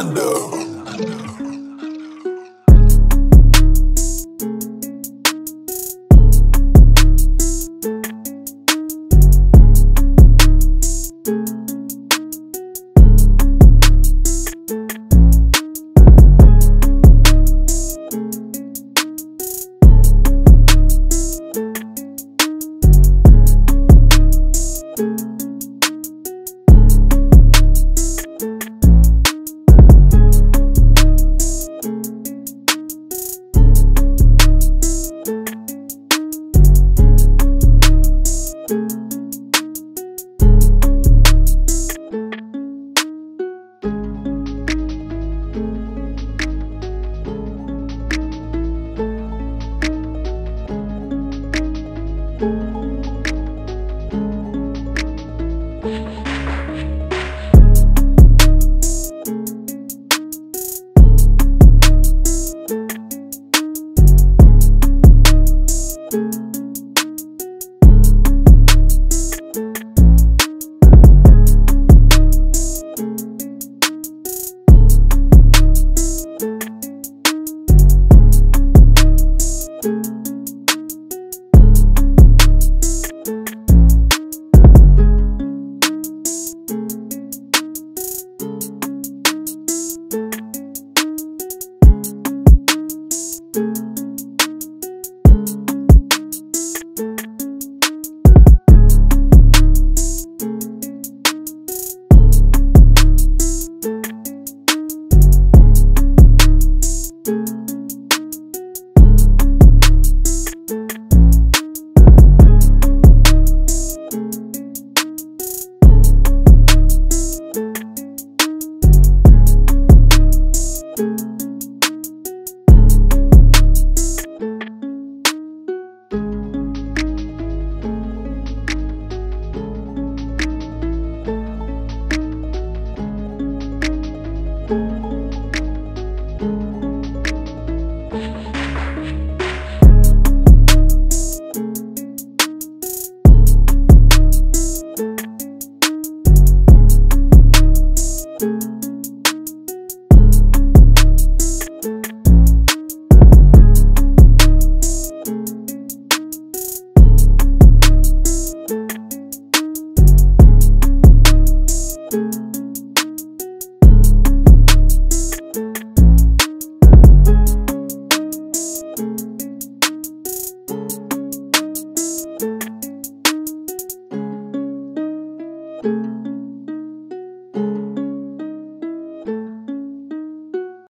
under. under.